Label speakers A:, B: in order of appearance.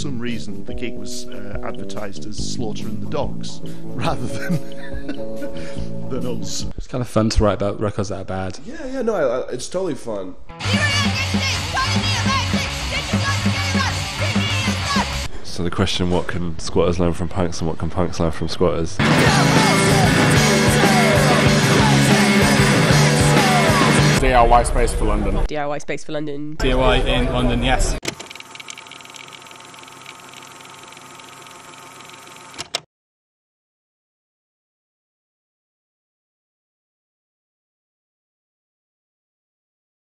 A: some reason the gig was uh, advertised as Slaughter and the Dogs rather than than us.
B: It's kind of fun to write about records that are bad.
C: Yeah, yeah, no, I, I, it's totally fun.
D: So the question, what can squatters learn from punks and what can punks learn from squatters?
E: DIY space for London.
F: DIY Space for London.
G: DIY in London, yes.